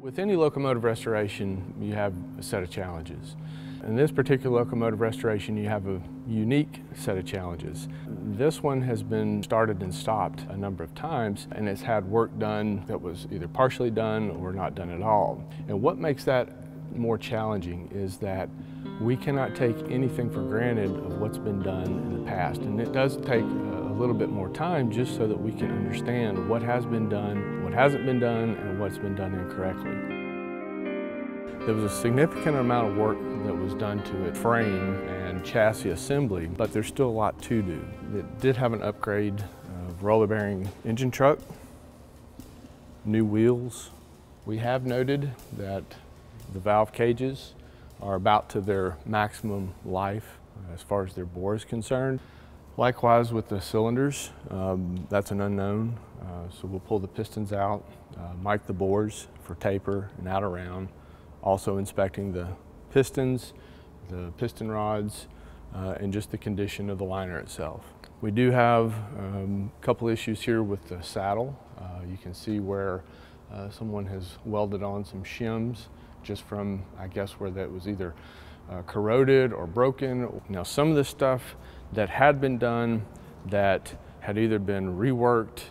With any locomotive restoration, you have a set of challenges. In this particular locomotive restoration, you have a unique set of challenges. This one has been started and stopped a number of times, and it's had work done that was either partially done or not done at all. And what makes that more challenging is that we cannot take anything for granted of what's been done in the past. And it does take a little bit more time just so that we can understand what has been done, what hasn't been done, and what's been done incorrectly. There was a significant amount of work that was done to it, frame and chassis assembly, but there's still a lot to do. It did have an upgrade of roller bearing engine truck, new wheels. We have noted that the valve cages are about to their maximum life as far as their bore is concerned. Likewise with the cylinders, um, that's an unknown. Uh, so we'll pull the pistons out, uh, mic the bores for taper and out around. Also inspecting the pistons, the piston rods, uh, and just the condition of the liner itself. We do have um, a couple issues here with the saddle. Uh, you can see where uh, someone has welded on some shims just from, I guess, where that was either uh, corroded or broken. Now, some of the stuff that had been done that had either been reworked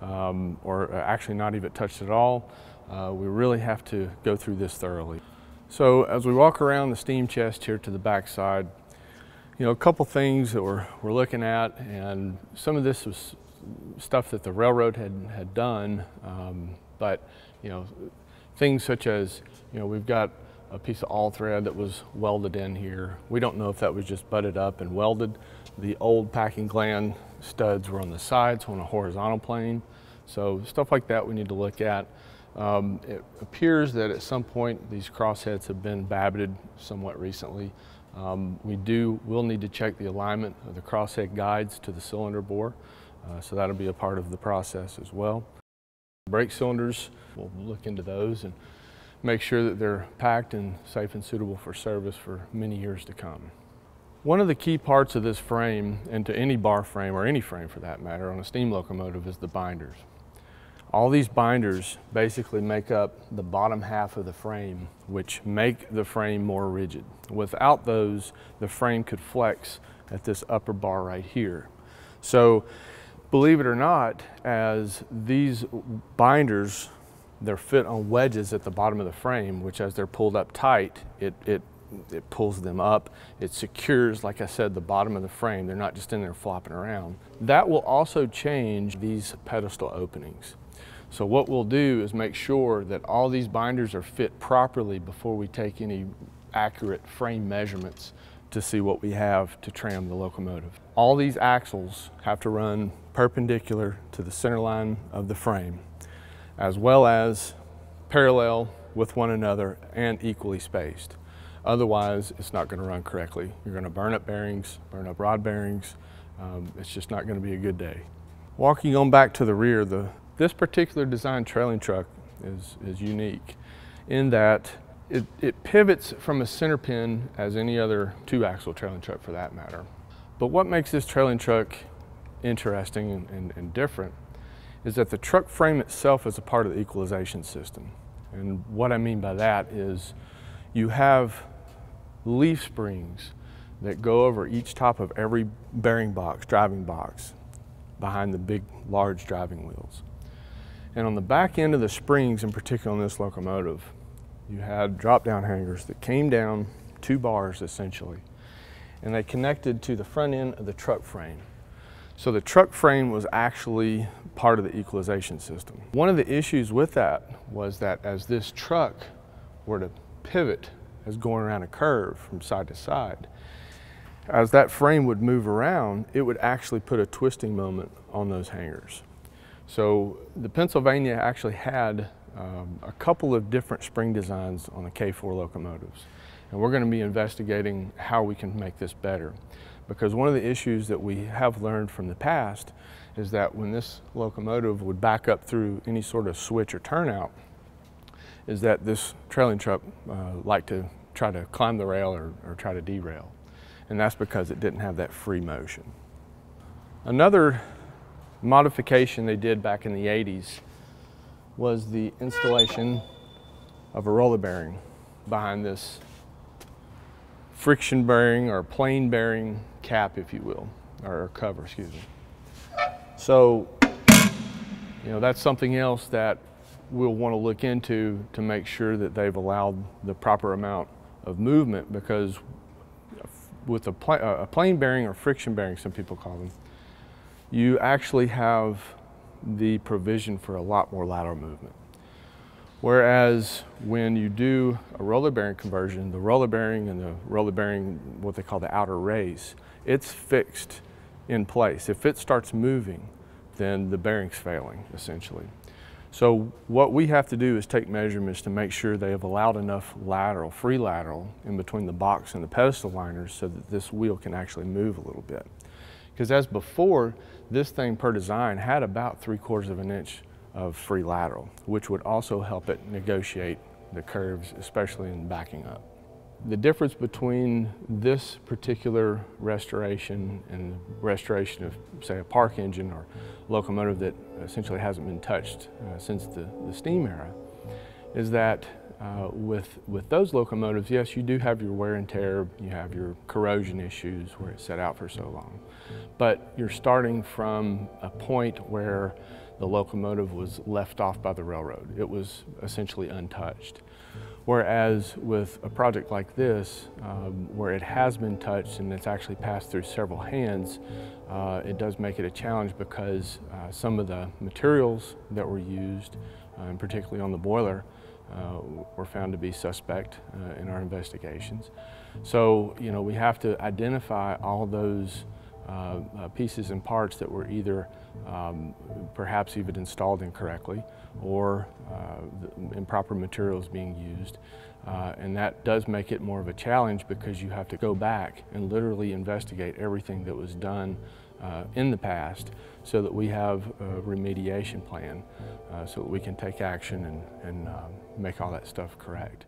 um, or actually not even touched at all, uh, we really have to go through this thoroughly. So as we walk around the steam chest here to the back side, you know, a couple things that we're, we're looking at, and some of this was stuff that the railroad had, had done, um, but, you know, things such as, you know, we've got a piece of all thread that was welded in here. We don't know if that was just butted up and welded. The old packing gland studs were on the sides on a horizontal plane. So stuff like that we need to look at. Um, it appears that at some point these crossheads have been babbited somewhat recently. Um, we do, will need to check the alignment of the crosshead guides to the cylinder bore. Uh, so that'll be a part of the process as well. Brake cylinders, we'll look into those and make sure that they're packed and safe and suitable for service for many years to come. One of the key parts of this frame, and to any bar frame or any frame for that matter on a steam locomotive is the binders. All these binders basically make up the bottom half of the frame, which make the frame more rigid. Without those, the frame could flex at this upper bar right here. So believe it or not, as these binders they're fit on wedges at the bottom of the frame, which as they're pulled up tight, it, it, it pulls them up. It secures, like I said, the bottom of the frame. They're not just in there flopping around. That will also change these pedestal openings. So what we'll do is make sure that all these binders are fit properly before we take any accurate frame measurements to see what we have to tram the locomotive. All these axles have to run perpendicular to the center line of the frame as well as parallel with one another and equally spaced. Otherwise, it's not going to run correctly. You're going to burn up bearings, burn up rod bearings. Um, it's just not going to be a good day. Walking on back to the rear, the, this particular design trailing truck is, is unique in that it, it pivots from a center pin as any other two-axle trailing truck for that matter. But what makes this trailing truck interesting and, and, and different is that the truck frame itself is a part of the equalization system. And what I mean by that is you have leaf springs that go over each top of every bearing box, driving box, behind the big, large driving wheels. And on the back end of the springs, in particular on this locomotive, you had drop-down hangers that came down two bars essentially, and they connected to the front end of the truck frame. So the truck frame was actually part of the equalization system. One of the issues with that was that as this truck were to pivot as going around a curve from side to side, as that frame would move around, it would actually put a twisting moment on those hangers. So the Pennsylvania actually had um, a couple of different spring designs on the K4 locomotives. And we're going to be investigating how we can make this better. Because one of the issues that we have learned from the past is that when this locomotive would back up through any sort of switch or turnout, is that this trailing truck uh, liked to try to climb the rail or, or try to derail. And that's because it didn't have that free motion. Another modification they did back in the 80s was the installation of a roller bearing behind this friction bearing or plain bearing cap, if you will, or cover, excuse me. So, you know, that's something else that we'll want to look into to make sure that they've allowed the proper amount of movement because with a, pla a plain bearing or friction bearing, some people call them, you actually have the provision for a lot more lateral movement. Whereas when you do a roller bearing conversion, the roller bearing and the roller bearing, what they call the outer race, it's fixed in place. If it starts moving, then the bearing's failing, essentially. So what we have to do is take measurements to make sure they have allowed enough lateral, free lateral, in between the box and the pedestal liners so that this wheel can actually move a little bit. Because as before, this thing per design had about three quarters of an inch of free lateral, which would also help it negotiate the curves, especially in backing up. The difference between this particular restoration and the restoration of, say, a park engine or locomotive that essentially hasn't been touched uh, since the, the steam era is that uh, with, with those locomotives, yes, you do have your wear and tear, you have your corrosion issues where it's set out for so long, but you're starting from a point where the locomotive was left off by the railroad. It was essentially untouched. Whereas with a project like this, um, where it has been touched and it's actually passed through several hands, uh, it does make it a challenge because uh, some of the materials that were used, uh, and particularly on the boiler, uh, were found to be suspect uh, in our investigations. So, you know, we have to identify all those uh, uh, pieces and parts that were either um, perhaps even installed incorrectly or uh, improper materials being used. Uh, and that does make it more of a challenge because you have to go back and literally investigate everything that was done uh, in the past so that we have a remediation plan uh, so that we can take action and, and um, make all that stuff correct.